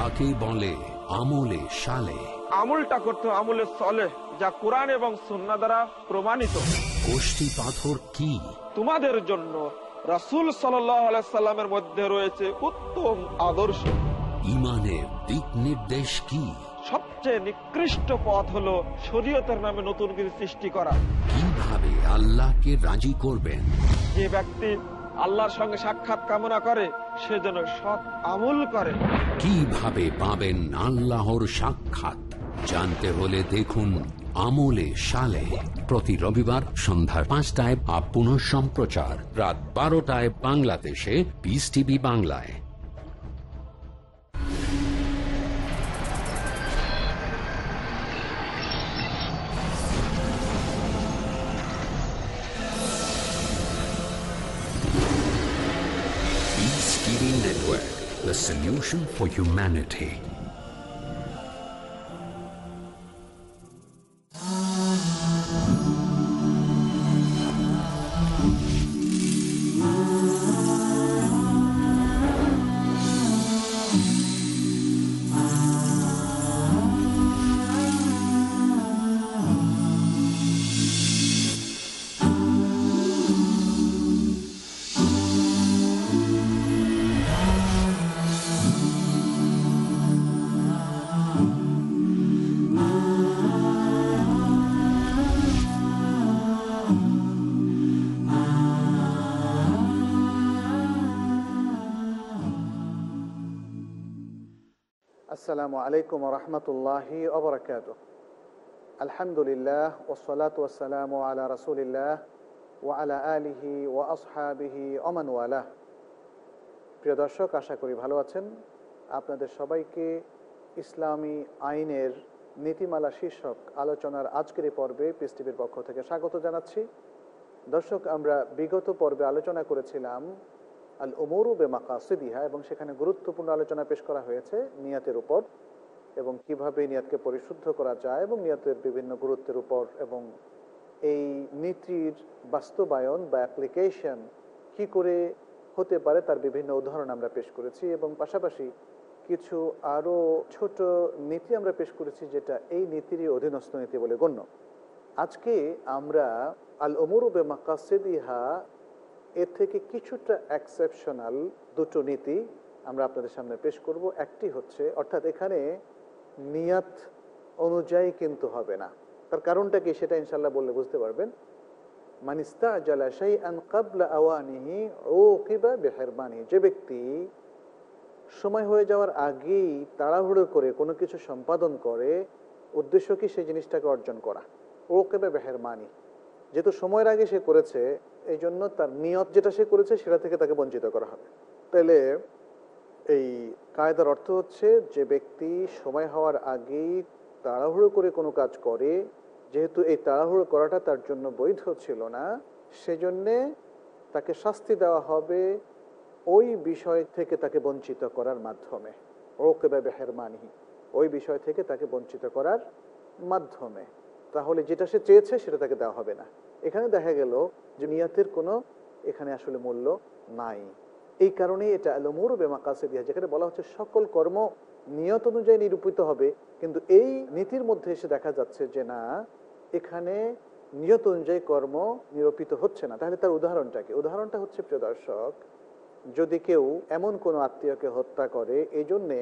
যাকে বলে আমলে সালে। আমলটা করতে আমলে চলে যা কোরআন এবং সুন্না দ্বারা প্রমাণিত। গোষ্ঠী পাথর কি? তোমাদের জন্য রাসুল সাল্লামের মধ্যে রয়েছে উত্তম আদর্শ। ইমানের দিক নির্দেশ কি? সবচেয়ে নিকৃষ্ট পথ হলো শরীয়তের নামে নতুন কিছু সৃষ্টি করা। কীভাবে আল্লাহকে রাজি করবেন? যে ব্যক্তি আল্লাহর সঙ্গে সাক্ষাৎ কামনা করে, সে যেন সৎ আমল করে। কীভাবে পাবেন আল্লাহর সাক্ষাৎ? জানতে হলে দেখুন আমলে সালে। প্রতি রবিবার সন্ধ্যার পাঁচটায় আপ পুনঃ সম্প্রচার রাত বারোটায় বাংলাদেশে বিস টিভি বাংলায়। The solution for humanity. আসসালামু আলাইকুম রহমতুল্লাহি অবরাকাত আলহামদুলিল্লাহ ওসলাত ওসালাম আলা রসুলিল্লাহ ও আলা আলিহি ও আসহাবিহি অমান ওয়ালাহ। প্রিয় দর্শক, আশা করি ভালো আছেন। আপনাদের সবাইকে ইসলামী আইনের নীতিমালা শীর্ষক আলোচনার আজকের পর্বে টিভির পক্ষ থেকে স্বাগত জানাচ্ছি। দর্শক, আমরা বিগত পর্বে আলোচনা করেছিলাম আল ওমরু বে মাকাসিদিহা এবং সেখানে গুরুত্বপূর্ণ আলোচনা পেশ করা হয়েছে নিয়াতের উপর এবং কীভাবে নিয়াতকে পরিশুদ্ধ করা যায় এবং নিয়াতের বিভিন্ন গুরুত্বের উপর এবং এই নীতির বাস্তবায়ন বা অ্যাপ্লিকেশন কি করে হতে পারে তার বিভিন্ন উদাহরণ আমরা পেশ করেছি এবং পাশাপাশি কিছু আরও ছোট নীতি আমরা পেশ করেছি যেটা এই নীতিরই অধীনস্থ নীতি বলে গণ্য। আজকে আমরা আল ওমরু বে মাকাসিদিহা এর থেকে কিছুটা এক্সেপশনাল দুটো নীতি আমরা আপনাদের সামনে পেশ করব। একটি হচ্ছে, অর্থাৎ এখানে নিয়াত অনুযায়ী কিন্তু হবে না। তার কারণটা কি সেটা ইনশাল্লাহ বললে বুঝতে পারবেন। মানিস্তা জালাশাই আন কাবলা আওয়ানিহি ও কিবা বেহেরবানি। যে ব্যক্তি সময় হয়ে যাওয়ার আগেই তাড়াহুড়ো করে কোনো কিছু সম্পাদন করে, উদ্দেশ্য কি সেই জিনিসটাকে অর্জন করা? ও কেবে বেহেরমানি যেহেতু সময়ের আগে সে করেছে এই জন্য তার নিয়ত যেটা সে করেছে, সেটা থেকে তাকে বঞ্চিত করা হবে। তাহলে এই কায়দার অর্থ হচ্ছে, যে ব্যক্তি সময় হওয়ার আগেই তাড়াহুড়ো করে কোনো কাজ করে, যেহেতু এই তাড়াহুড়ো করাটা তার জন্য বৈধ ছিল না, সেজন্যে তাকে শাস্তি দেওয়া হবে ওই বিষয় থেকে তাকে বঞ্চিত করার মাধ্যমে। ওকে বেহেরমানি ওই বিষয় থেকে তাকে বঞ্চিত করার মাধ্যমে। তাহলে যেটা সে চেয়েছে, সেটা তাকে দেওয়া হবে না। এখানে দেখা গেল যে নিয়াতের কোনো এখানে আসলে মূল্য নাই। এই কারণে এটা আলমুর বেমা কাসেদিয়া যেখানে বলা হচ্ছে সকল কর্ম নিয়ত অনুযায়ী নিরূপিত হবে, কিন্তু এই নীতির মধ্যে এসে দেখা যাচ্ছে যে না, এখানে নিয়ত অনুযায়ী কর্ম নিরূপিত হচ্ছে না। তাহলে তার উদাহরণটা কি? উদাহরণটা হচ্ছে, প্রিয় দর্শক, যদি কেউ এমন কোনো আত্মীয়কে হত্যা করে এই জন্যে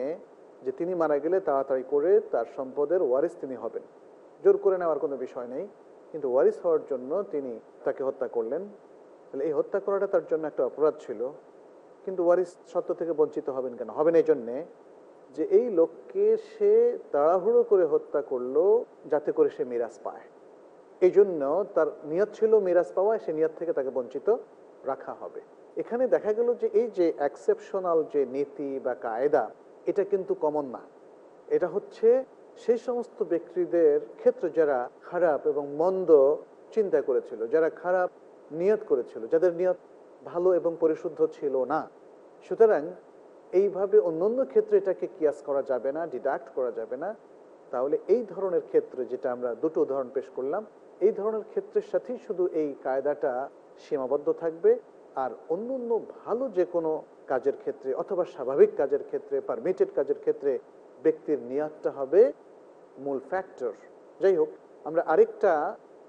যে তিনি মারা গেলে তাড়াতাড়ি করে তার সম্পদের ওয়ারিস তিনি হবেন। জোর করে নেওয়ার কোনো বিষয় নেই। কিন্তু ওয়ারিস হওয়ার জন্য তিনি তাকে হত্যা করলেন। তাহলে এই হত্যা করাটা তার জন্য একটা অপরাধ ছিল। কিন্তু ওয়ারিস সত্য থেকে বঞ্চিত হবেন কেন? হবেন এই জন্যে যে এই লোককে সে তাড়াহুড়ো করে হত্যা করল যাতে করে সে মিরাজ পায়। এই জন্য তার নিয়ত ছিল মিরাজ পাওয়ায় সে নিয়ত থেকে তাকে বঞ্চিত রাখা হবে। এখানে দেখা গেল যে এই যে অ্যাকসেপশনাল যে নীতি বা কায়দা, এটা কিন্তু কমন না। এটা হচ্ছে সেই সমস্ত ব্যক্তিদের ক্ষেত্রে যারা খারাপ এবং মন্দ চিন্তা করেছিল, যারা খারাপ নিয়ত করেছিল, যাদের নিয়ত ভালো এবং পরিশুদ্ধ ছিল না, সুতরাং এইভাবে অন্যান্য ক্ষেত্রে এটাকে কিয়াস করা যাবে না, ডিডাক্ট করা যাবে না, তাহলে এই ধরনের ক্ষেত্রে যেটা আমরা দুটো উদাহরণ পেশ করলাম, এই ধরনের ক্ষেত্রের সাথেই শুধু এই কায়দাটা সীমাবদ্ধ থাকবে, আর অন্য অন্য ভালো যে কোনো কাজের ক্ষেত্রে অথবা স্বাভাবিক কাজের ক্ষেত্রে পারমিটেড কাজের ক্ষেত্রে ব্যক্তির নিয়াতটা হবে মূল ফ্যাক্টর যাই হোক, আমরা আরেকটা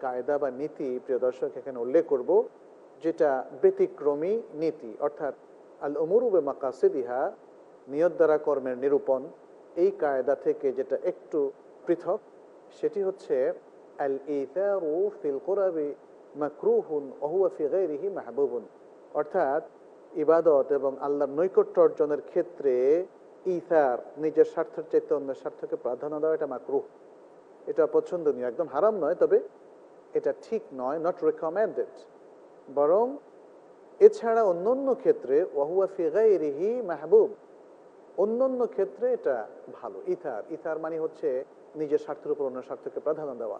কায়দা বা নীতি, প্রিয় দর্শক, এখানে উল্লেখ করব, যেটা ব্যতিক্রমী নীতি, অর্থাৎ আল অমরুবে মাকাসিদিহা, নিয়ত দ্বারা কর্মের নিরূপণ, এই কায়দা থেকে যেটা একটু পৃথক, সেটি হচ্ছে আল ইতারু ফিল কোরআবি মাকরুহুন অহুয়া ফি গাইরিহি মাহবুবুন। অর্থাৎ ইবাদত এবং আল্লাহর নৈকট্য অর্জনের ক্ষেত্রে ইথার, নিজের স্বার্থের চাইতে অন্যের স্বার্থকে প্রাধান্য দেওয়া, এটা মাকরুহ এটা পছন্দনীয়, একদম হারাম নয়, তবে এটা ঠিক নয় নট রেকমেন্ডেড বরং এছাড়া অন্য অন্য ক্ষেত্রে, ওয়াহুয়া ফিগাইরিহি মাহবুব। অন্য অন্য ক্ষেত্রে এটা ভালো, ইথার। ইথার মানে হচ্ছে নিজের স্বার্থের উপর অন্য স্বার্থকে প্রাধান্য দেওয়া।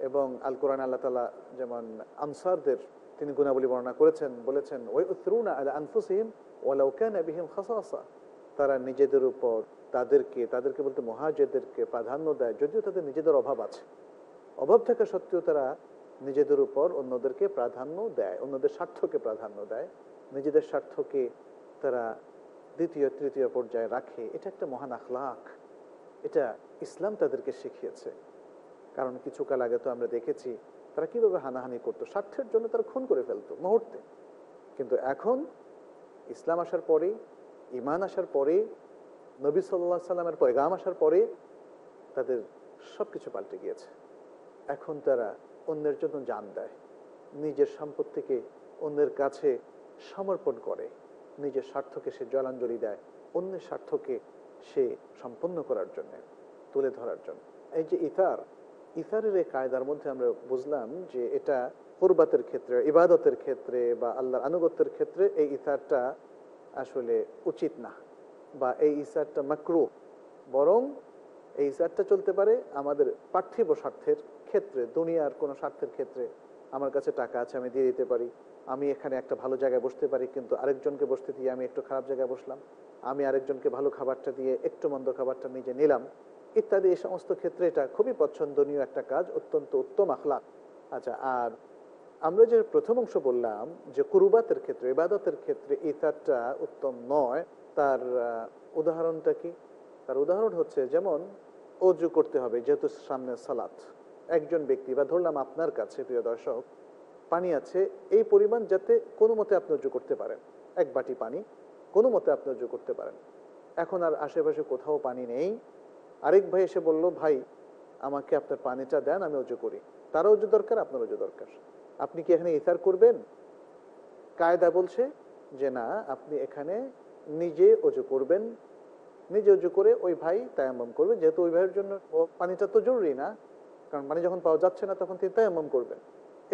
এবং আল কোরআন আল্লাহ তালা যেমন আনসারদের, তিনি গুণাবলী বর্ণনা করেছেন, বলেছেন ওই উত্তরুনা আল আনফুসিম ওয়ালাউকান বিহিম খাসাসা। তারা নিজেদের উপর তাদেরকে তাদেরকে বলতে মহাজেদেরকে প্রাধান্য দেয়, যদিও তাদের নিজেদের অভাব আছে। অভাব থাকা সত্ত্বেও তারা নিজেদের উপর অন্যদেরকে প্রাধান্য দেয়, অন্যদের স্বার্থকে প্রাধান্য দেয়। নিজেদের স্বার্থকে তারা দ্বিতীয়, তৃতীয় পর্যায়ে রাখে। এটা একটা মহান আখলাখ। এটা ইসলাম তাদেরকে শিখিয়েছে। কারণ কিছু কাল আগে তো আমরা দেখেছি, তারা কীভাবে হানাহানি করতো। স্বার্থের জন্য তারা খুন করে ফেলতো মুহূর্তে। কিন্তু এখন ইসলাম আসার পরে ইমান আসার পরে, নবী সাল্লা সাল্লামের পয়গাম আসার পরে তাদের সব কিছু পাল্টে গিয়েছে। এখন তারা অন্যের জন্য জান দেয়, নিজের সম্পত্তিকে অন্যের কাছে সমর্পণ করে, নিজের স্বার্থকে সে জলাঞ্জলি দেয়, অন্যের স্বার্থকে সে সম্পন্ন করার জন্য, তুলে ধরার জন্য। এই যে ইতার, ইতারের এই কায়দার মধ্যে আমরা বুঝলাম যে এটা কুরবাতের ক্ষেত্রে, ইবাদতের ক্ষেত্রে বা আল্লাহর আনুগত্যের ক্ষেত্রে এই ইতারটা আসলে উচিত না। বা এই ইসারটা মাকরু, বরং এই ইসারটা চলতে পারে আমাদের পার্থিব স্বার্থের ক্ষেত্রে, দুনিয়ার কোনো স্বার্থের ক্ষেত্রে। আমার কাছে টাকা আছে, আমি দিয়ে দিতে পারি। আমি এখানে একটা ভালো জায়গায় বসতে পারি, কিন্তু আরেকজনকে বসতে দিয়ে আমি একটু খারাপ জায়গায় বসলাম। আমি আরেকজনকে ভালো খাবারটা দিয়ে একটু মন্দ খাবারটা নিজে নিলাম। ইত্যাদি এই সমস্ত ক্ষেত্রে এটা খুবই পছন্দনীয় একটা কাজ, অত্যন্ত উত্তম আখলাক আচ্ছা আর আমরা যে প্রথম অংশ বললাম যে কুরুবাতের ক্ষেত্রে, ইবাদতের ক্ষেত্রে ইতারটা উত্তম নয়। তার উদাহরণটা কি? তার উদাহরণ হচ্ছে যেমন অজু করতে হবে, যেহেতু সামনে সালাত। একজন ব্যক্তি, বা ধরলাম আপনার কাছে, প্রিয় দর্শক, পানি আছে, এই পরিমাণ যাতে কোনো মতে আপনি অজু করতে পারেন। এক বাটি পানি, কোনো মতে আপনি উজু করতে পারেন। এখন আর আশেপাশে কোথাও পানি নেই। আরেক ভাই এসে বলল, ভাই, আমাকে আপনার পানিটা দেন, আমি অজু করি। তারও উজু দরকার, আপনার উজু দরকার। আপনি কি এখানে ইতার করবেন? কায়দা বলছে যে না, আপনি এখানে নিজে অজু করবেন। নিজে অজু করে ওই ভাই তায়াম্মম করবে যেহেতু ওই ভাইয়ের জন্য পানিটা তো জরুরি না, কারণ পানি যখন পাওয়া যাচ্ছে না, তখন তিনি তায়াম্মম করবেন।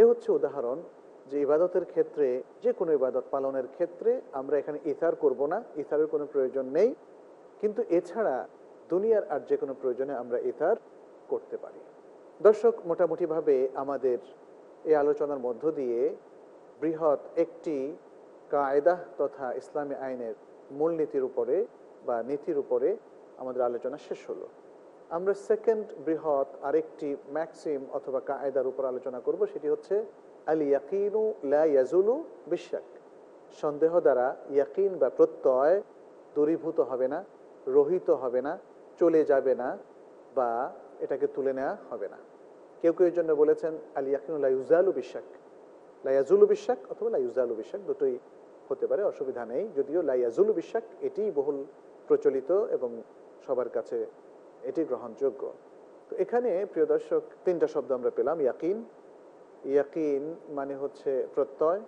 এ হচ্ছে উদাহরণ যে ইবাদতের ক্ষেত্রে, যে কোনো ইবাদত পালনের ক্ষেত্রে আমরা এখানে ইথার করব না ইথারের কোনো প্রয়োজন নেই। কিন্তু এছাড়া দুনিয়ার আর যে কোনো প্রয়োজনে আমরা ইথার করতে পারি। দর্শক, মোটামুটিভাবে আমাদের এই আলোচনার মধ্য দিয়ে বৃহৎ একটি কায়দা তথা ইসলামী আইনের মূলনীতির উপরে বা নীতির উপরে আমাদের আলোচনা শেষ হলো। আমরা সেকেন্ড বৃহৎ আরেকটি ম্যাক্সিম অথবা কায়দার উপর আলোচনা করব, সেটি হচ্ছে আল ইয়াকিনু লা ইয়াজুলু বিশ্বাক সন্দেহ দ্বারা ইয়াকিন বা প্রত্যয় দূরীভূত হবে না, রহিত হবে না, চলে যাবে না বা এটাকে তুলে নেওয়া হবে না। কেউ কেউ জন্য বলেছেন আল ইয়াকিনু লা ইউজালু বিশ্বাক লাইয়াজুলু বিশ্বাক অথবা লাইউজালু বিশ্বাক দুটোই হতে পারে, অসুবিধা নেই। যদিও লাইয়াজুলু বিশ্বাক এটি বহুল প্রচলিত এবং সবার কাছে এটি গ্রহণযোগ্য। তো এখানে, প্রিয় দর্শক, তিনটা শব্দ আমরা পেলাম, ইয়াকিন। ইয়াকিন মানে হচ্ছে প্রত্যয়,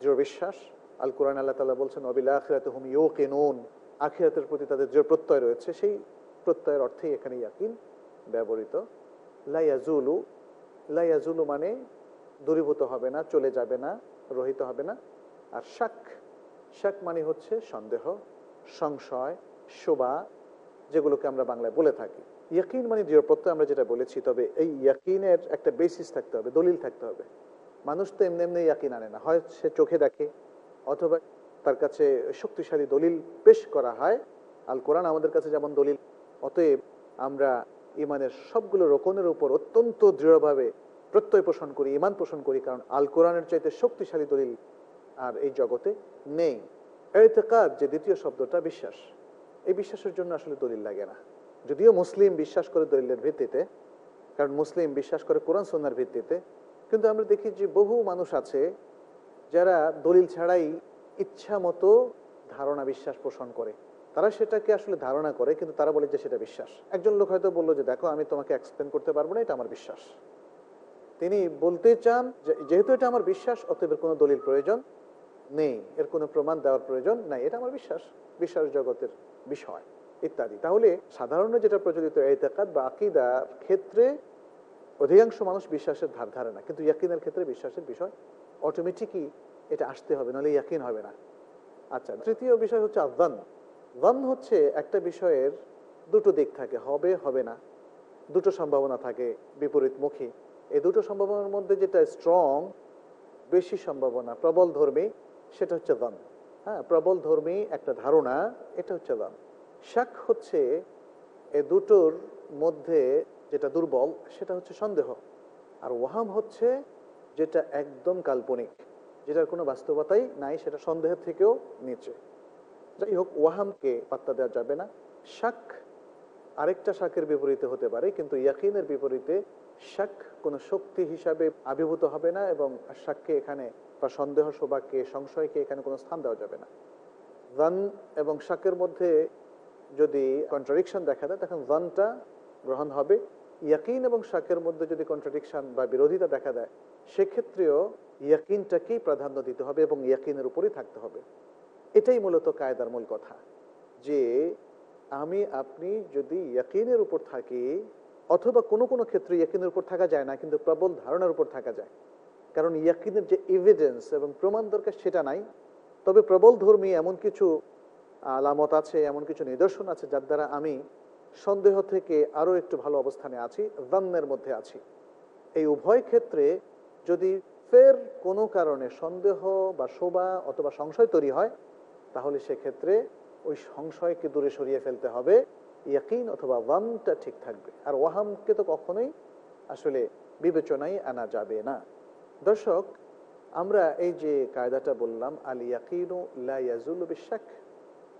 দৃঢ় বিশ্বাস। আল কোরআন আল্লাহ তালা বলছেন অবিল আখিরাত হুম ইউ কেনুন আখিরাতের প্রতি তাদের দৃঢ় প্রত্যয় রয়েছে, সেই প্রত্যয়ের অর্থেই এখানে ইয়াকিন ব্যবহৃত লাইয়াজুলু লাইয়াজুলু মানে দূরীভূত হবে না, চলে যাবে না, রহিত হবে না। আর শাক শাক মানে হচ্ছে সন্দেহ, সংশয়, শোভা, যেগুলোকে আমরা বাংলায় বলে থাকি। ইয়াকিন মানে দৃঢ় প্রত্যয় আমরা যেটা বলেছি, তবে এই ইয়াকিনের একটা বেসিস থাকতে হবে, দলিল থাকতে হবে। মানুষ তো এমনি এমনি ইয়াকিন আনে না। হয় সে চোখে দেখে, অথবা তার কাছে শক্তিশালী দলিল পেশ করা হয়। আল কোরআন আমাদের কাছে যেমন দলিল, অতএব আমরা ইমানের সবগুলো রোকনের উপর অত্যন্ত দৃঢ়ভাবে প্রত্যয় পোষণ করি ইমান পোষণ করি, কারণ আল কোরআনের চাইতে শক্তিশালী দলিল আর এই জগতে নেই। এতেকাদ যে দ্বিতীয় শব্দটা বিশ্বাস। এই বিশ্বাসের জন্য আসলে দলিল লাগে না। যদিও মুসলিম বিশ্বাস করে দলিলের ভিত্তিতে, কারণ মুসলিম বিশ্বাস করে কোরআন সন্ন্যার ভিত্তিতে, কিন্তু আমরা দেখি যে বহু মানুষ আছে যারা দলিল ছাড়াই ইচ্ছা মতো ধারণা বিশ্বাস পোষণ করে। তারা সেটাকে আসলে ধারণা করে, কিন্তু তারা বলে যে সেটা বিশ্বাস। একজন লোক হয়তো বলল যে, দেখো, আমি তোমাকে এক্সপ্লেন করতে পারব না, এটা আমার বিশ্বাস। তিনি বলতে চান যেহেতু এটা আমার বিশ্বাস, অতএব কোনো দলিল প্রয়োজন নেই, এর কোনো প্রমাণ দেওয়ার প্রয়োজন নাই, এটা আমার বিশ্বাস বিশ্বাস জগতের বিষয়, ইত্যাদি। তাহলে সাধারণ যেটা প্রচলিত এতেকাদ বা আকিদার ক্ষেত্রে অধিকাংশ মানুষ বিশ্বাসের ধার ধারে না, কিন্তু ইয়াকিনের ক্ষেত্রে বিশ্বাসের বিষয় অটোমেটিকই এটা আসতে হবে, নাহলে ইয়াকিন হবে না। আচ্ছা তৃতীয় বিষয় হচ্ছে আদান দান হচ্ছে একটা বিষয়ের দুটো দিক থাকে, হবে হবে না। দুটো সম্ভাবনা থাকে বিপরীতমুখী। এই দুটো সম্ভাবনার মধ্যে যেটা স্ট্রং বেশি সম্ভাবনা, প্রবল ধর্মী, সেটা হচ্ছে দান হ্যাঁ প্রবল ধর্মী একটা ধারণা, এটা হচ্ছে দান শাক হচ্ছে এ দুটোর মধ্যে যেটা দুর্বল, সেটা হচ্ছে সন্দেহ। আর ওয়াহাম হচ্ছে যেটা একদম কাল্পনিক, যেটার কোনো বাস্তবতাই নাই, সেটা সন্দেহের থেকেও নিচে। যাই হোক ওয়াহামকে পাত্তা দেওয়া যাবে না। শাক আরেকটা শাকের বিপরীতে হতে পারে, কিন্তু ইয়াকিনের বিপরীতে শাক কোনো শক্তি হিসাবে আবির্ভূত হবে না এবং শাককে এখানে বা সন্দেহ শোভাকে সংশয়কে এখানে কোনো স্থান দেওয়া যাবে না। জান এবং শাকের মধ্যে যদি কন্ট্রাডিকশন দেখা দেয়, তখন জানটা গ্রহণ হবে। ইয়াকিন এবং শাকের মধ্যে যদি কন্ট্রাডিকশন বা বিরোধিতা দেখা দেয়, সেক্ষেত্রেও ইয়াকিনটাকেই প্রাধান্য দিতে হবে এবং ইয়াকিনের উপরেই থাকতে হবে। এটাই মূলত কায়দার মূল কথা, যে আমি, আপনি যদি ইয়াকিনের উপর থাকি, অথবা কোনো কোনো ক্ষেত্রে ইয়াকিনের উপর থাকা যায় না, কিন্তু প্রবল ধারণার উপর থাকা যায়, কারণ ইয়াকিনের যে এভিডেন্স এবং প্রমাণ দরকার সেটা নাই, তবে প্রবল ধর্মী এমন কিছু আলামত আছে, এমন কিছু নিদর্শন আছে, যার দ্বারা আমি সন্দেহ থেকে আরও একটু ভালো অবস্থানে আছি দান্নের মধ্যে আছি। এই উভয় ক্ষেত্রে যদি ফের কোনো কারণে সন্দেহ বা শোভা অথবা সংশয় তৈরি হয় তাহলে সেক্ষেত্রে ওই সংশয়কে দূরে সরিয়ে ফেলতে হবে। ইয়াকিন অথবা ওয়ামটা ঠিক থাকবে। আর ওয়াহামকে তো কখনোই আসলে বিবেচনায় আনা যাবে না। দর্শক, আমরা এই যে কায়দাটা বললাম, আল ইয়াকিনু লা ইয়াজুল বিশ্বাক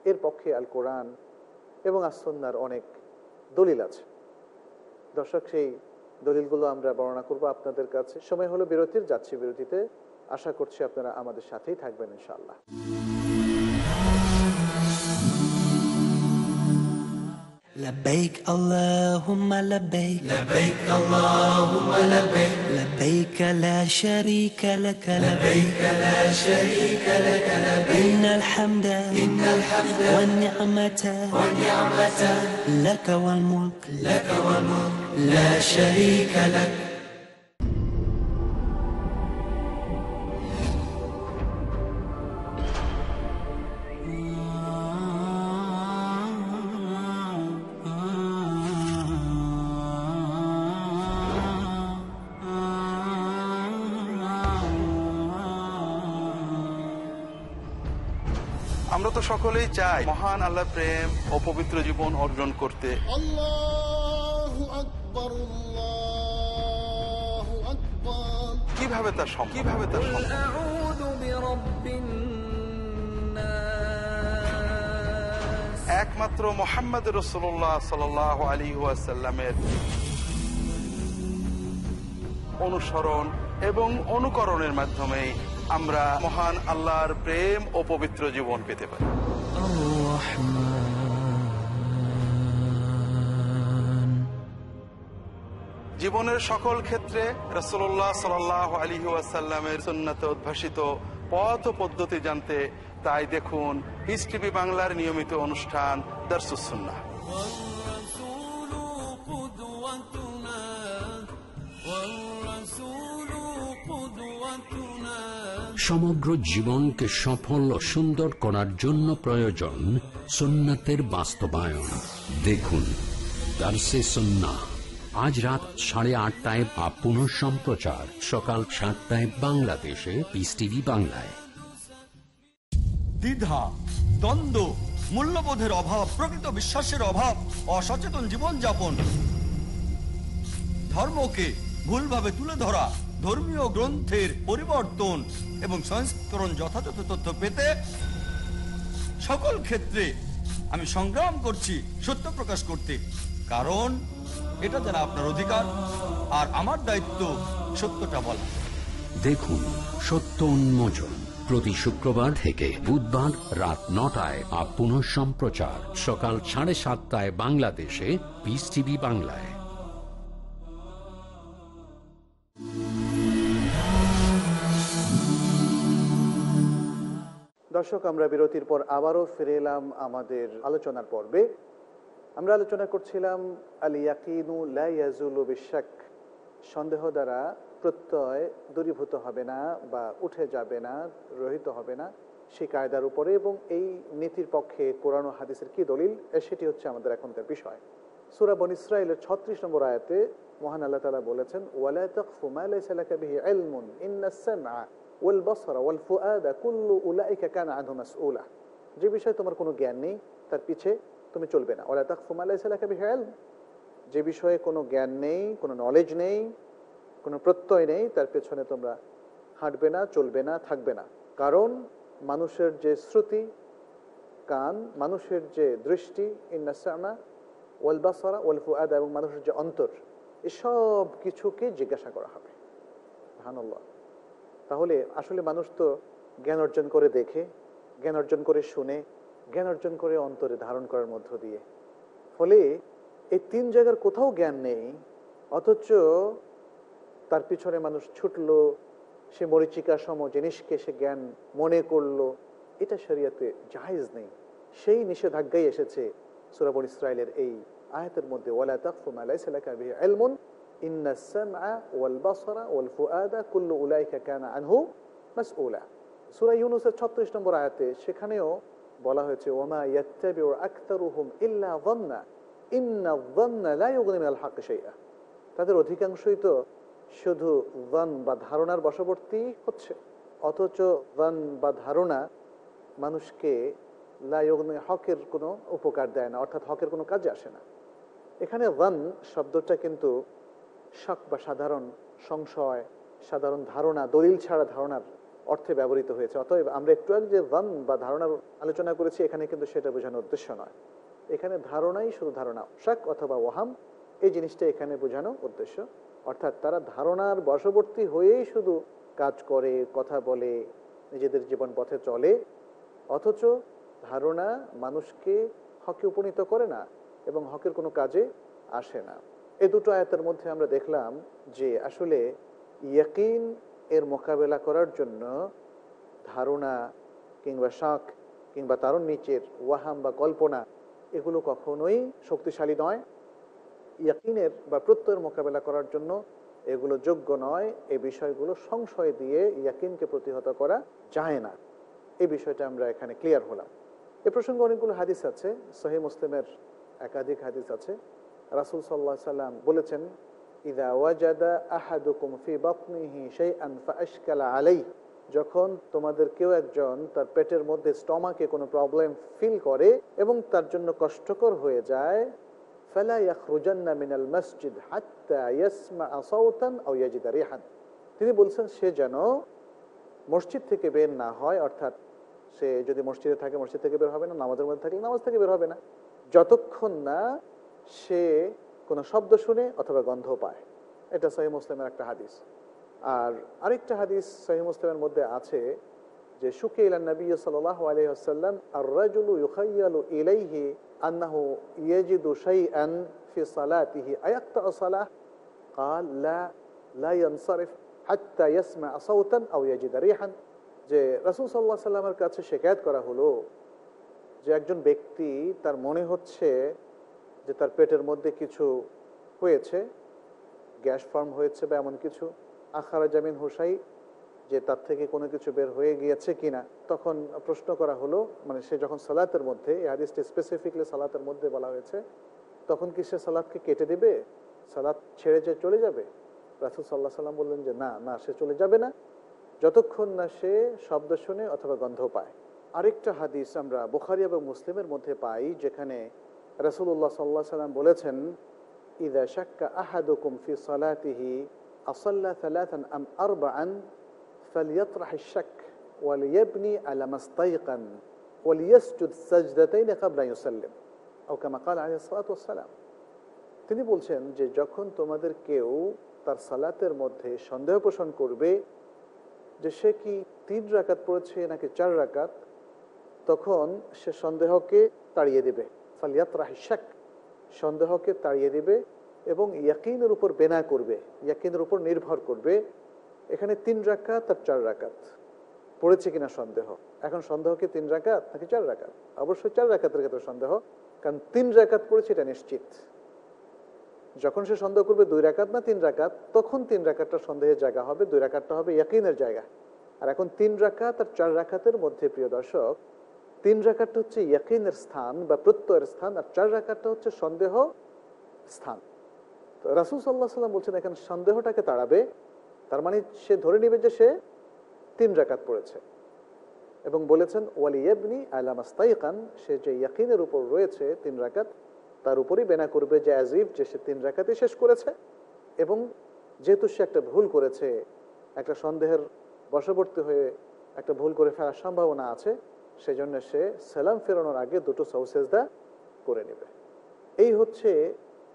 এর পক্ষে আল কোরআন এবং আসন্নার অনেক দলিল আছে। দর্শক, সেই দলিলগুলো আমরা বর্ণনা করব আপনাদের কাছে। সময় হলো বিরতির, যাচ্ছি বিরতিতে। আশা করছি আপনারা আমাদের সাথেই থাকবেন ইনশাআল্লাহ। لبيك اللهم لبيك لبيك اللهم لبيك لبيك لا شريك لك لبيك لا شريك لك لبيك إن الحمد إن الحمد والنعمة والنعمة لك والملك لك والملك لا شريك لك সকলেই চায় মহান আল্লাহ প্রেম ও পবিত্র জীবন অর্জন করতে। কীভাবে তা কীভাবে তা একমাত্র মোহাম্মদ রসোল্লাহ সাল আলী ওয়াসাল্লামের অনুসরণ এবং অনুকরণের মাধ্যমে আমরা মহান আল্লাহর প্রেম ও পবিত্র জীবন পেতে পারি। জীবনের সকল ক্ষেত্রে রসোল্লাহ সাল আলী ওয়াসাল্লামের সন্ন্যতে উদ্ভাসিত পথ পদ্ধতি জানতে তাই দেখুন ইস বাংলার নিয়মিত অনুষ্ঠান দর্শুসন্না সমগ্র জীবনকে সফল ও সুন্দর করার জন্য প্রয়োজন সুন্নাতের বাস্তবায়ন। দেখুন আজ রাত সাড়ে আটটায় বা পুনঃ সম্প্রচার। সকাল সাতটায় বাংলাদেশে। পিস টিভি বাংলায়। দ্বিধা, দ্বন্দ্ব, মূল্যবোধের অভাব, প্রকৃত বিশ্বাসের অভাব, অসচেতন জীবনযাপন, ধর্মকে ভুলভাবে তুলে ধরা ধর্মীয় গ্রন্থের পরিবর্তন এবং সংস্করণ যথাযথ তথ্য পেতে সকল ক্ষেত্রে আমি সংগ্রাম করছি সত্য প্রকাশ করতে। কারণ এটা যারা আপনার অধিকার আর আমার দায়িত্ব সত্যটা বলা। দেখুন সত্য উন্মোচন প্রতি শুক্রবার থেকে বুধবার রাত নটায় আর পুনঃ সম্প্রচার সকাল সাড়ে সাতটায় বাংলাদেশে পিস টিভি বাংলায়। দর্শক, আমরা বিরতির পর আবারও ফিরে এলাম আমাদের আলোচনার পর্বে। আমরা আলোচনা করছিলাম, আল ইয়াকিনু লা ইয়াজুলু বিশাক, সন্দেহ দ্বারা প্রত্যয় দূরীভূত হবে না বা উঠে যাবে না, রহিত হবে না সেই কায়দার উপরে এবং এই নীতির পক্ষে কোরআন হাদিসের কি দলিল সেটি হচ্ছে আমাদের এখনকার বিষয়। সুরা বন ইসরায়েলের ছত্রিশ নম্বর আয়াতে মহান আল্লাহ তালা বলেছেন ওয়াল বাসরা ওয়াল ফুআদা কুল্লু উলাইকা কান আনহু মাসউলা যে বিষয়ে তোমার কোনো জ্ঞান নেই, তার পিছে তুমি চলবে না। ওয়ালা তাকফু মা লাইসা লাকা বিহি যে বিষয়ে কোনো জ্ঞান নেই, কোনো নলেজ নেই, কোনো প্রত্যয় নেই, তার পেছনে তোমরা হাঁটবে না, চলবে না, থাকবে না। কারণ মানুষের যে শ্রুতি, কান, মানুষের যে দৃষ্টি ইন্নাসামা ওয়াল বাসরা ওয়াল ফুআদ এবং মানুষের যে অন্তর, এসব কিছুকে জিজ্ঞাসা করা হবে। ভানুল্লাহ তাহলে আসলে মানুষ তো জ্ঞান অর্জন করে দেখে, জ্ঞান অর্জন করে শুনে, জ্ঞান অর্জন করে অন্তরে ধারণ করার মধ্য দিয়ে। ফলে এই তিন জায়গার কোথাও জ্ঞান নেই, অথচ তার পিছনে মানুষ ছুটলো, সে মরিচিকা সম জিনিসকে সে জ্ঞান মনে করল, এটা শরিয়াতে জাহেজ নেই। সেই নিষেধাজ্ঞাই এসেছে সুরাবন ইসরায়েলের এই আয়াতের মধ্যে, ওয়ালা তাকফু মা লাইসা ইউনূসের 36 নম্বর আয়াতে সেখানেও বলা হয়েছে, ওমা ইল্লা তাদের অধিকাংশই তো শুধু ভান বা ধারণার বশবর্তী হচ্ছে, অথচ ভান বা ধারণা মানুষকে লাইগ্নে হকের কোনো উপকার দেয় না, অর্থাৎ হকের কোনো কাজে আসে না। এখানে ভান শব্দটা কিন্তু শক বা সাধারণ সংশয়, সাধারণ ধারণা, দলিল ছাড়া ধারণার অর্থে ব্যবহৃত হয়েছে। অতএব আমরা একটু আগে যে ভান বা ধারণার আলোচনা করেছি, এখানে কিন্তু সেটা বোঝানোর উদ্দেশ্য নয়। এখানে ধারণাই শুধু ধারণা। শাক অথবা ওয়াহাম, এই জিনিসটা এখানে বোঝানো উদ্দেশ্য। অর্থাৎ তারা ধারণার বশবর্তী হয়েই শুধু কাজ করে, কথা বলে, নিজেদের জীবন পথে চলে। অথচ ধারণা মানুষকে হকে উপনীত করে না এবং হকের কোনো কাজে আসে না। এই দুটো আয়াতের মধ্যে আমরা দেখলাম যে আসলে ইয়াকিন এর মোকাবেলা করার জন্য ধারণা কিংবা শাক কিংবা তারণ নিচের ওয়াহাম বা কল্পনা এগুলো কখনোই শক্তিশালী নয়। ইয়াকিনের বা প্রত্যয়ের মোকাবেলা করার জন্য এগুলো যোগ্য নয়। এই বিষয়গুলো সংশয় দিয়ে ইয়াকিনকে প্রতিহত করা যায় না। এই বিষয়টা আমরা এখানে ক্লিয়ার হলাম। এ প্রসঙ্গে অনেকগুলো হাদিস আছে। সহি মুসলিমের একাধিক হাদিস আছে। রাসুল সাল্লাহ সাল্লাম বলেছেন, ইদা ওয়াজাদা আহাদুকুম ফি বাতনিহি শাইআন ফাআশকালা আলাই যখন তোমাদের কেউ একজন তার পেটের মধ্যে স্টমাকে কোনো প্রবলেম ফিল করে এবং তার জন্য কষ্টকর হয়ে যায়, ফালা ইয়াখরুজান্না মিনাল মসজিদ হাত্তা ইয়াসমাআ সাওতান আও ইয়াজিদা রিহান। তিনি বলছেন, সে যেন মসজিদ থেকে বের না হয়, অর্থাৎ সে যদি মসজিদে থাকে, মসজিদ থেকে বের হবে না, নামাজের মধ্যে থাকলে নামাজ থেকে বের হবে না। যতক্ষণ না সে কোনো শব্দ শুনে অথবা গন্ধ পায় এটা সহি মুসলিমের একটা হাদিস আর আরেকটা হাদিস সহি মুসলিমের মধ্যে আছে যে সুকে ইলান নবী সাল্লাহ আলহিহাসাল্লাম আর রাজুলু ইউখাইয়ালু ইলাইহি আন্নাহু ইয়াজিদু শাইআন ফি সালাতিহি আয়াক্তা সালাহ قال لا لا ينصرف حتى يسمع صوتا أو يجد ريحا যে রাসূল সাল্লাল্লাহু আলাইহি সাল্লামের কাছে শিকায়ত করা হলো যে একজন ব্যক্তি তার মনে হচ্ছে যে তার পেটের মধ্যে কিছু হয়েছে, গ্যাস ফর্ম হয়েছে বা এমন কিছু আখারা জামিন হুসাই যে তার থেকে কোনো কিছু বের হয়ে গিয়েছে কিনা, তখন প্রশ্ন করা হলো মানে সে যখন সালাতের মধ্যে, এই হাদিসটি স্পেসিফিকলি সালাতের মধ্যে বলা হয়েছে, তখন কি সে সালাদকে কেটে দেবে? সালাদ ছেড়ে যে চলে যাবে? রাসুল সাল্লাহ সাল্লাম বললেন যে, না না, সে চলে যাবে না। যতক্ষণ না সে শব্দ শুনে অথবা গন্ধ পায়। আরেকটা হাদিস আমরা বুখারি এবং মুসলিমের মধ্যে পাই, যেখানে রাসুল্লাহ সাল্লাহ সাল্লাম বলেছেন ইদা শাক্কা আহাদুকুম ফি সালাতিহি أصلى ثلاثا أم أربعا فليطرح الشك وليبني على ما استيقن وليسجد سجدتين قبل أن يسلم أو كما قال عليه الصلاة والسلام তিনি বলছেন যে যখন তোমাদের কেউ তার সালাতের মধ্যে সন্দেহ পোষণ করবে যে সে কি তিন রাকাত পড়েছে নাকি চার রাকাত তখন সে সন্দেহকে তাড়িয়ে দেবে ফালিয়াত রাহিসাক সন্দেহকে তাড়িয়ে দেবে এবং ইয়াকিনের উপর বেনা করবে, ইয়াকিনের উপর নির্ভর করবে। এখানে তিন রাকাত আর চার রাকাত। পড়েছে কিনা সন্দেহ? এখন সন্দেহ কি তিন রাকাত নাকি চার রাকাত? অবশ্যই চার রাকাতের ক্ষেত্রে সন্দেহ, কারণ তিন রাকাত পড়েছে এটা নিশ্চিত। যখন সে সন্দেহ করবে দুই রাকাত না তিন রাকাত, তখন তিন রাকাতটা সন্দেহের জায়গা হবে, দুই রাকাতটা হবে ইয়াকিনের জায়গা। আর এখন তিন রাকাত আর চার রাকাতের মধ্যে, প্রিয় দর্শক তিন রাকাতটা হচ্ছে ইয়াকিনের স্থান বা প্রত্যয়ের স্থান আর চার রাকাতটা হচ্ছে সন্দেহ স্থান। রাসুল সাল্লাহ সাল্লাম বলছেন, এখানে সন্দেহটাকে তাড়াবে। তার মানে সে ধরে নেবে যে সে তিন রাকাত পড়েছে। এবং বলেছেন ওয়ালি ওয়ালিয়েবনি আলামাস্তাইকান সে যে ইয়াকিনের উপর রয়েছে তিন রাকাত, তার উপরই বেনা করবে যে আজিব যে সে তিন রাকাতে শেষ করেছে। এবং যেহেতু সে একটা ভুল করেছে, একটা সন্দেহের বশবর্তী হয়ে একটা ভুল করে ফেলার সম্ভাবনা আছে সেজন্য সে সালাম ফেরানোর আগে দুটো সৌসেজদা করে নেবে। এই হচ্ছে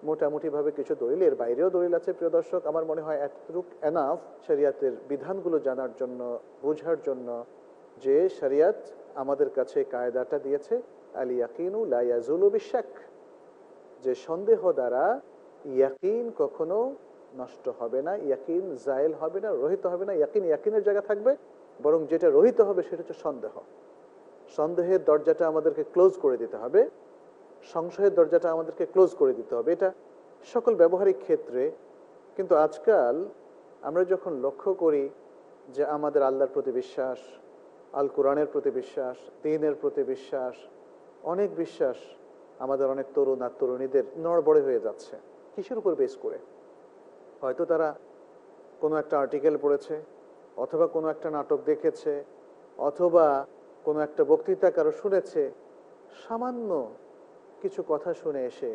মোটামুটিভাবে কিছু দলিল। এর বাইরেও দলিল আছে, প্রিয় দর্শক। আমার মনে হয় এতটুক এনাফ শরিয়াতের বিধানগুলো জানার জন্য, বোঝার জন্য যে শরিয়াত আমাদের কাছে কায়দাটা দিয়েছে, আলী ইয়াকিনু লাইয়াজুল বিশ্বাক যে সন্দেহ দ্বারা ইয়াকিন কখনো নষ্ট হবে না, ইয়াকিন জায়েল হবে না, রহিত হবে না, ইয়াকিন ইয়াকিনের জায়গা থাকবে, বরং যেটা রহিত হবে সেটা হচ্ছে সন্দেহ। সন্দেহের দরজাটা আমাদেরকে ক্লোজ করে দিতে হবে, সংশয়ের দরজাটা আমাদেরকে ক্লোজ করে দিতে হবে। এটা সকল ব্যবহারিক ক্ষেত্রে, কিন্তু আজকাল আমরা যখন লক্ষ্য করি যে আমাদের আল্লাহর প্রতি বিশ্বাস আল কোরআনের প্রতি বিশ্বাস দিনের প্রতি বিশ্বাস, অনেক বিশ্বাস আমাদের অনেক তরুণ আর তরুণীদের নড়বড়ে হয়ে যাচ্ছে। কিসের উপর বেস করে? হয়তো তারা কোনো একটা আর্টিকেল পড়েছে, অথবা কোনো একটা নাটক দেখেছে, অথবা কোনো একটা বক্তৃতা কারও শুনেছে, সামান্য কিছু কথা শুনে এসে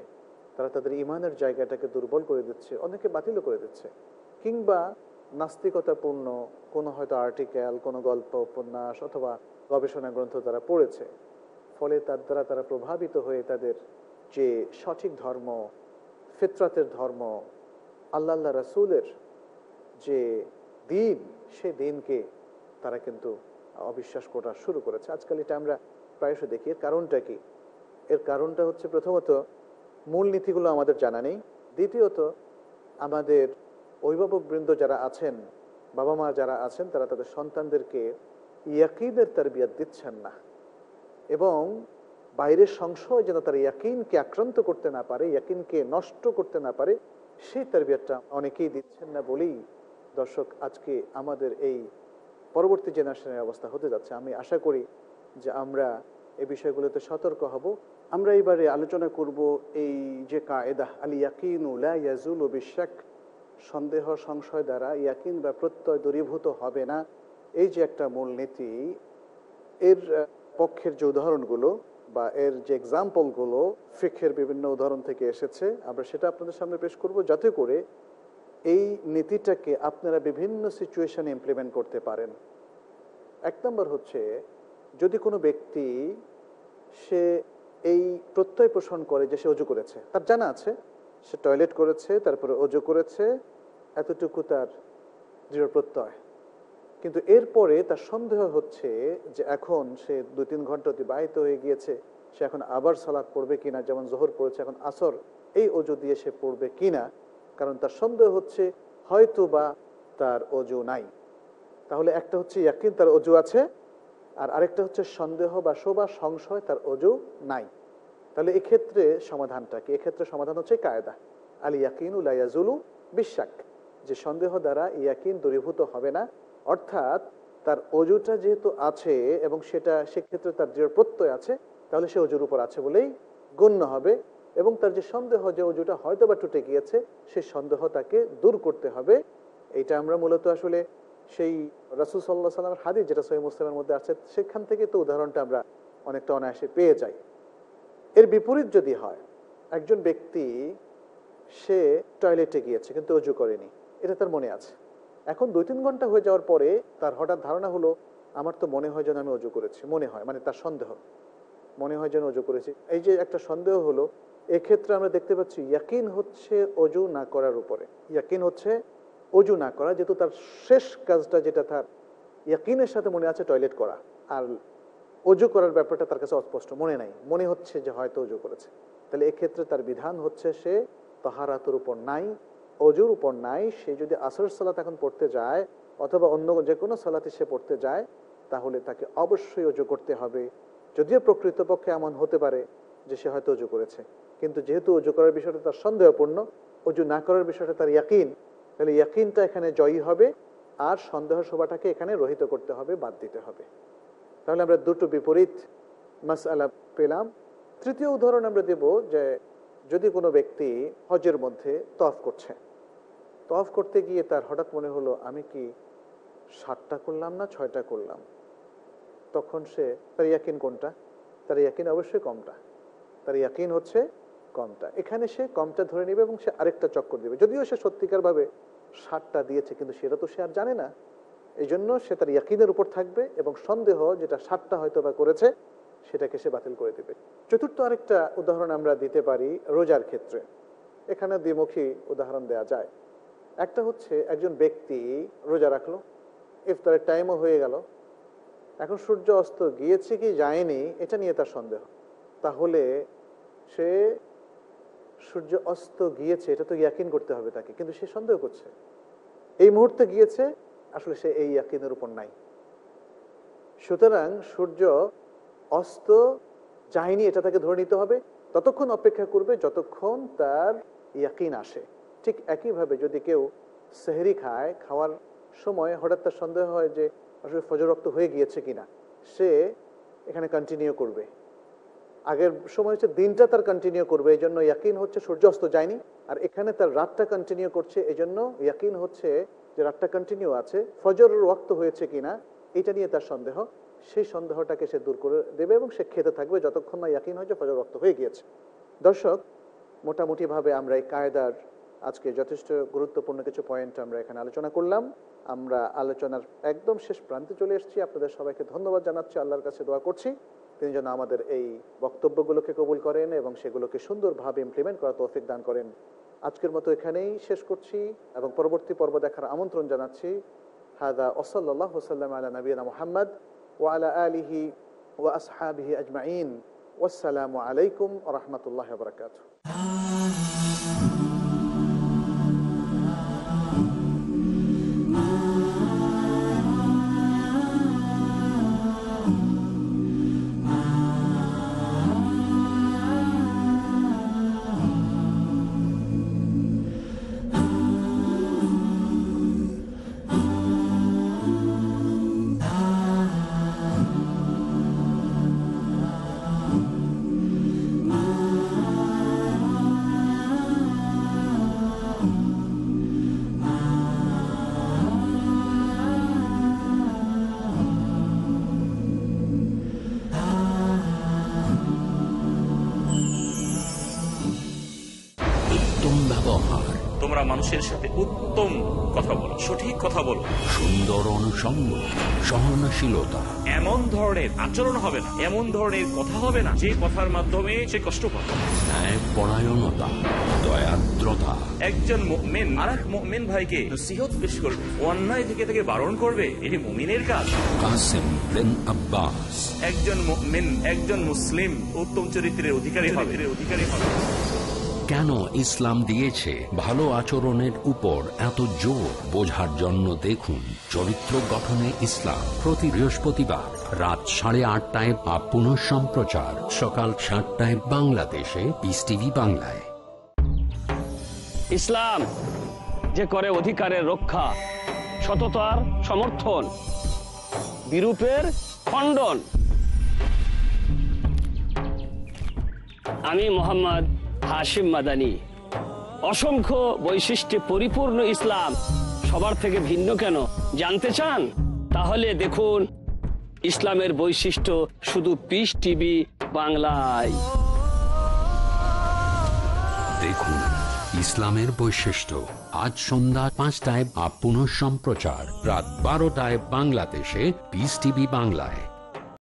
তারা তাদের ইমানের জায়গাটাকে দুর্বল করে দিচ্ছে, অনেকে বাতিলও করে দিচ্ছে। কিংবা নাস্তিকতাপূর্ণ কোনো হয়তো আর্টিকেল, কোনো গল্প, উপন্যাস অথবা গবেষণা গ্রন্থ তারা পড়েছে। ফলে তার দ্বারা তারা প্রভাবিত হয়ে তাদের যে সঠিক ধর্ম, ফিতরাতের ধর্ম, আল্লাহ রাসুলের যে দিন, সে দিনকে তারা কিন্তু অবিশ্বাস করা শুরু করেছে। আজকাল এটা আমরা প্রায়শ দেখি। এর কারণটা কি? এর কারণটা হচ্ছে প্রথমত, মূলনীতিগুলো আমাদের জানা নেই। দ্বিতীয়ত, আমাদের অভিভাবকবৃন্দ যারা আছেন বাবা মা যারা আছেন, তারা তাদের সন্তানদেরকে ইয়াকিদের তারবিয়াত দিচ্ছেন না। এবং বাইরের সংশয় যেন তারা ইয়াকিনকে আক্রান্ত করতে না পারে, ইয়াকিনকে নষ্ট করতে না পারে, সেই তারবিয়াতটা অনেকেই দিচ্ছেন না বলেই দর্শক, আজকে আমাদের এই পরবর্তী জেনারেশনের অবস্থা হতে যাচ্ছে। আমি আশা করি যে আমরা এই বিষয়গুলোতে সতর্ক হব। আমরা এবারে আলোচনা করব এই যে কায়দা আলী ইয়াকিন ইয়াজুল ও বিশ্বাক সন্দেহ, সংশয় দ্বারা ইয়াকিন বা প্রত্যয় দূরীভূত হবে না। এই যে একটা মূলনীতি, এর পক্ষের যে উদাহরণগুলো বা এর যে এক্সাম্পলগুলো ফিখের বিভিন্ন উদাহরণ থেকে এসেছে, আমরা সেটা আপনাদের সামনে পেশ করব। যাতে করে এই নীতিটাকে আপনারা বিভিন্ন সিচুয়েশনে ইমপ্লিমেন্ট করতে পারেন। এক নম্বর হচ্ছে, যদি কোনো ব্যক্তি সে এই প্রত্যয় পোষণ করে যে সে অজু করেছে, তার জানা আছে, সে টয়লেট করেছে, তারপরে অজু করেছে, এতটুকু তার দৃঢ় প্রত্যয়। কিন্তু এরপরে তার সন্দেহ হচ্ছে যে এখন সে দু তিন ঘণ্টা অতিবাহিত হয়ে গিয়েছে, সে এখন আবার সালাদ পড়বে কিনা, যেমন জোহর পড়েছে, এখন আসর, এই অজু দিয়ে সে পড়বে কিনা কারণ তার সন্দেহ হচ্ছে হয়তো বা তার অজু নাই। তাহলে একটা হচ্ছে ইয়াকিন, তার অজু আছে, আর আরেকটা হচ্ছে সন্দেহ বা শোভা, সংশয়, তার অজু নাই। তাহলে এক্ষেত্রে সমাধানটা কি? এক্ষেত্রে সমাধান হচ্ছে কায়দা। আল ইয়াকিন উলাইয়াজুলু বিশ্বাক যে সন্দেহ দ্বারা ইয়াকিন দূরীভূত হবে না, অর্থাৎ তার অজুটা যেহেতু আছে এবং সেটা, সেক্ষেত্রে তার দৃঢ় প্রত্যয় আছে, তাহলে সে অজুর উপর আছে বলেই গণ্য হবে। এবং তার যে সন্দেহ যে অজুটা হয়তো বা টুটে গিয়েছে সেই সন্দেহ তাকে দূর করতে হবে। এইটা আমরা মূলত আসলে সেই রাসুল সাল্লাহ সাল্লামের হাদিস, যেটা সহি মুসলিমের মধ্যে আছে, সেখান থেকে তো উদাহরণটা আমরা অনেকটা অনায়াসে পেয়ে যাই। এর বিপরীত যদি হয়, একজন ব্যক্তি সে টয়লেটে গিয়েছে, কিন্তু অজু করেনি। এটা তার মনে আছে। এখন দুই তিন ঘণ্টা হয়ে যাওয়ার পরে তার হঠাৎ ধারণা হলো, আমার তো মনে হয় যেন আমি অজু করেছি। মনে হয় মানে তার সন্দেহ। মনে হয় যেন অজু করেছি। এই যে একটা সন্দেহ হলো এক্ষেত্রে আমরা দেখতে পাচ্ছি, ইয়াকিন হচ্ছে অজু না করার উপরে। ইয়াকিন হচ্ছে অজু না করা, যেহেতু তার শেষ কাজটা যেটা তার ইয়াকিনের সাথে মনে আছে টয়লেট করা। আর অজু করার ব্যাপারটা তার কাছে অস্পষ্ট, মনে নাই। মনে হচ্ছে যে হয়তো অজু করেছে। তাহলে এক্ষেত্রে তার বিধান হচ্ছে সে তাহারাতের উপর নাই, অজুর উপর নাই, সে যদি আসর সালাত এখন পড়তে যায়, অথবা অন্য যে কোনো সালাতে সে পড়তে যায়, তাহলে তাকে অবশ্যই অজু করতে হবে। যদিও প্রকৃতপক্ষে এমন হতে পারে যে সে হয়তো অজু করেছে। কিন্তু যেহেতু অজু করার বিষয়টা তার সন্দেহপূর্ণ, অজু না করার বিষয়টা তার ইয়াকিন। তাহলে ইয়াকিনটা এখানে জয়ী হবে আর সন্দেহ সভাটাকে এখানে রহিত করতে হবে, বাদ দিতে হবে। তাহলে আমরা দুটো বিপরীত মাসআলা পেলাম। তৃতীয় উদাহরণ আমরা দেব যে যদি কোনো ব্যক্তি হজের মধ্যে তফ করছে তফ করতে গিয়ে তার হঠাৎ মনে হলো, আমি কি সাতটা করলাম না ছয়টা করলাম? তখন সে, তার ইয়াকিন কোনটা? তার ইয়াকিন অবশ্যই কমটা। তার ইয়াকিন হচ্ছে কমটা। এখানে সে কমটা ধরে নেবে এবং সে আরেকটা চক্কর দেবে। যদিও সে সত্যিকারভাবে ষাটটা দিয়েছে, কিন্তু সেটা তো সে আর জানে না। এই জন্য সে তার ইয়াকিনের উপর থাকবে এবং সন্দেহ যেটা ষাটটা হয়তো বা করেছে, সেটাকে সে বাতিল করে দেবে। চতুর্থ আরেকটা উদাহরণ আমরা দিতে পারি রোজার ক্ষেত্রে। এখানে দ্বিমুখী উদাহরণ দেওয়া যায়। একটা হচ্ছে একজন ব্যক্তি রোজা রাখল, ইফতারের টাইমও হয়ে গেল। এখন সূর্য অস্ত গিয়েছে কি যায়নি, এটা নিয়ে তার সন্দেহ। তাহলে সে সূর্য অস্ত গিয়েছে, এটা তো ইয়াকিন করতে হবে তাকে, কিন্তু সে সন্দেহ করছে। এই মুহূর্তে গিয়েছে, আসলে সে এই ইয়াকিনের উপর নাই। সুতরাং সূর্য অস্ত যায়নি, এটা তাকে ধরে নিতে হবে। ততক্ষণ অপেক্ষা করবে যতক্ষণ তার ইয়াকিন আসে। ঠিক একইভাবে যদি কেউ সেহরি খায়, খাওয়ার সময় হঠাৎ তার সন্দেহ হয় যে আসলে ফজর রক্ত হয়ে গিয়েছে কিনা, সে এখানে কন্টিনিউ করবে। আগের সময় হচ্ছে দিনটা তার কন্টিনিউ করবে এই জন্য ইয়াকিন হচ্ছে সূর্যাস্ত যায়নি। আর এখানে তার রাতটা কন্টিনিউ করছে এই জন্য ইয়াকিন হচ্ছে যে রাতটা কন্টিনিউ আছে ফজর রক্ত হয়েছে কিনা, এটা নিয়ে তার সন্দেহ। সেই সন্দেহটাকে সে দূর করে দেবে এবং সে খেতে থাকবে যতক্ষণ না ইয়াকিন হয় যে ফজর রক্ত হয়ে গিয়েছে। দর্শক, মোটামুটিভাবে আমরা এই কায়দার আজকে যথেষ্ট গুরুত্বপূর্ণ কিছু পয়েন্ট আমরা এখানে আলোচনা করলাম। আমরা আলোচনার একদম শেষ প্রান্তে চলে এসেছি। আপনাদের সবাইকে ধন্যবাদ জানাচ্ছি, আল্লাহর কাছে দোয়া করছি। তিনি যেন আমাদের এই বক্তব্যগুলোকে কবুল করেন এবং সেগুলোকে সুন্দরভাবে ইমপ্লিমেন্ট করার তৌফিক দান করেন। আজকের মতো এখানেই শেষ করছি এবং পরবর্তী পর্ব দেখার আমন্ত্রণ জানাচ্ছি। হাদা ওসল্লাহ হুসাল্লাম আলা নবীনা মোহাম্মদ ওয়ালা আলিহি ওয়া আসহাবিহি আজমাইন। ওসালামু আলাইকুম রহমতুল্লাহ বরকাত কথা বলো। সুন্দর অনুষঙ্গ সহনশীলতা। এমন ধরনের আচরণ হবে না এমন ধরনের কথা হবে না যে কথার মাধ্যমে সে কষ্ট পাবে। ন্যায় পরায়ণতা দয়াদ্রতা। একজন মেন আর এক মেন ভাইকে নসিহত পেশ করবে অন্যায় থেকে তাকে বারণ করবে এটি মুমিনের কাজ। কাসেম বিন আব্বাস। একজন মেন একজন মুসলিম উত্তম চরিত্রের অধিকারী হবে। অধিকারী হবে। কেন ইসলাম দিয়েছে? ভালো আচরণের উপর এত জোর? বোঝার জন্য দেখুন চরিত্র গঠনে ইসলাম প্রতি বৃহস্পতিবার রাত সাড়ে আটটায় বা পুনঃ সম্প্রচার। সকাল সাতটায় বাংলাদেশে পিস টিভি বাংলায়। ইসলাম যে করে অধিকারের রক্ষা, সততার সমর্থন, বিরূপের খণ্ডন। আমি মোহাম্মদ হাশিম মাদানি। অসংখ্য বৈশিষ্ট্যে পরিপূর্ণ ইসলাম। সবার থেকে ভিন্ন কেন? জানতে চান? তাহলে দেখুন, ইসলামের বৈশিষ্ট্য শুধু পিস টিভি বাংলায়। দেখুন, ইসলামের বৈশিষ্ট্য। আজ সন্ধ্যা পাঁচটায় আপ পুনঃ সম্প্রচার রাত বারোটায় বাংলাদেশে পিস টিভি বাংলায়।